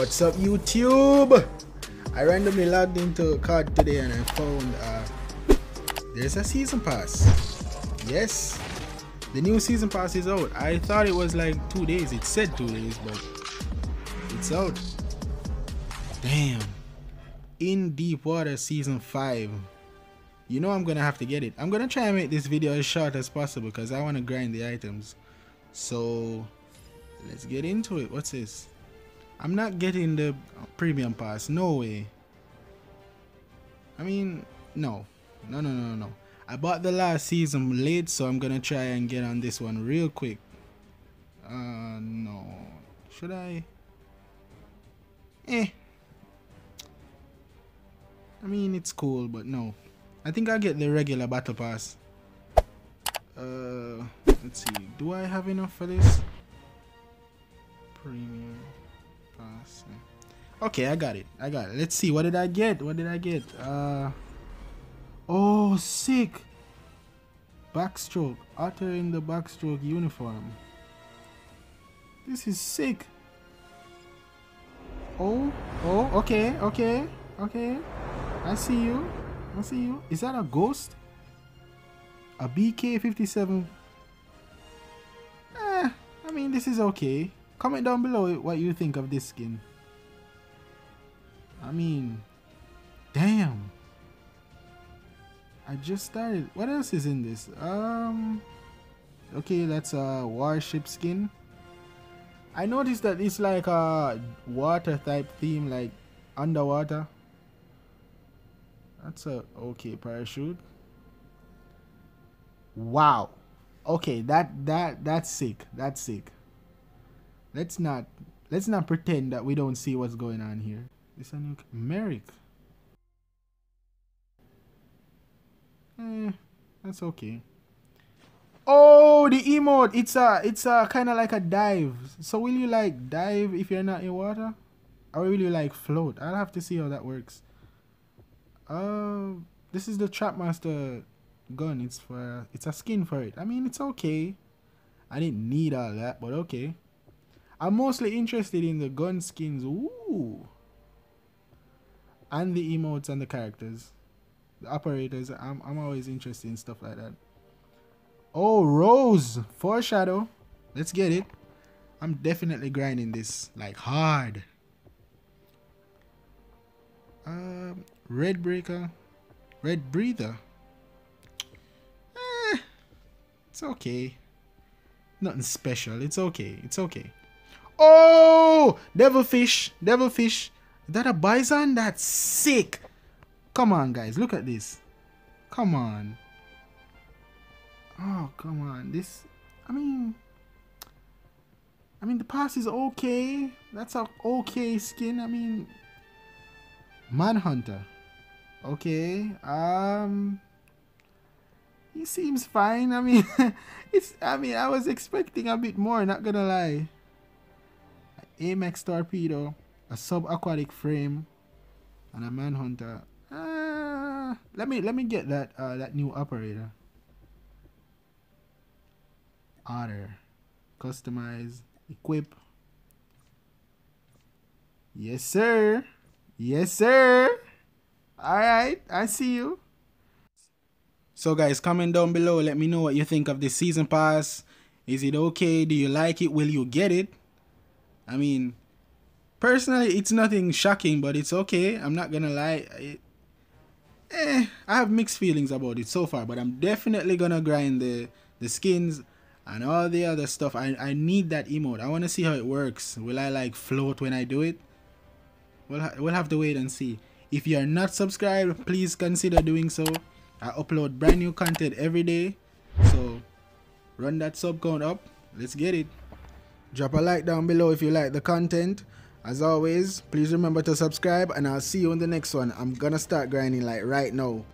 What's up YouTube? I randomly logged into COD today and I found uh, there's a season pass. Yes, the new season pass is out. I thought it was like two days. It said two days, but it's out. Damn. In Deep Water Season 5. You know I'm gonna have to get it. I'm gonna try and make this video as short as possible because I want to grind the items. So let's get into it. What's this? I'm not getting the premium pass. No way. I mean, no. No, no, no, no. I bought the last season late, so I'm gonna try and get on this one real quick. Uh, no. Should I? Eh. I mean, it's cool, but no. I think I'll get the regular battle pass. Uh, let's see. Do I have enough for this? Premium Okay, I got it. I got it. Let's see. What did I get? What did I get? Uh. Oh, sick. Backstroke. Otter in the backstroke uniform. This is sick. Oh, oh, okay, okay, okay. I see you. I see you. Is that a ghost? A BK-57? Eh, I mean, this is okay. Comment down below what you think of this skin. I mean, damn. I just started. What else is in this? Um, okay, that's a warship skin. I noticed that it's like a water type theme, like underwater. That's a okay parachute. Wow. Okay, that that that's sick. That's sick. Let's not let's not pretend that we don't see what's going on here. This a new Merrick. Eh, that's okay. Oh, the emote. It's a it's a kind of like a dive. So will you like dive if you're not in water, or will you like float? I'll have to see how that works. Uh, this is the Trapmaster gun. It's for it's a skin for it. I mean, it's okay. I didn't need all that, but okay. I'm mostly interested in the gun skins. Ooh. And the emotes and the characters. The operators. I'm I'm always interested in stuff like that. Oh, Rose. Foreshadow. Let's get it. I'm definitely grinding this like hard. Um, Red Breaker. Red Breather. Eh, it's okay. Nothing special. It's okay. It's okay. Oh! Devilfish. Devilfish. Is that a bison? That's sick. Come on, guys. Look at this. Come on. Oh, come on. This, I mean, I mean, the pass is okay. That's a okay skin. I mean, Manhunter. Okay. Um, he seems fine. I mean, it's, I mean, I was expecting a bit more, not gonna lie. Amex torpedo, a subaquatic frame, and a Manhunter. Uh, let me let me get that uh, that new operator. Otter. Customize. Equip. Yes, sir. Yes, sir. Alright, I see you. So guys, comment down below. Let me know what you think of this season pass. Is it okay? Do you like it? Will you get it? I mean, personally, it's nothing shocking, but it's okay. I'm not gonna lie. It, eh, I have mixed feelings about it so far, but I'm definitely gonna grind the the skins and all the other stuff. I, I need that emote. I want to see how it works. Will I like float when I do it? We'll, ha we'll have to wait and see. If you are not subscribed, please consider doing so. I upload brand new content every day. So run that sub count up. Let's get it. Drop a like down below if you like the content. As always, please remember to subscribe and I'll see you in the next one. I'm gonna start grinding like right now.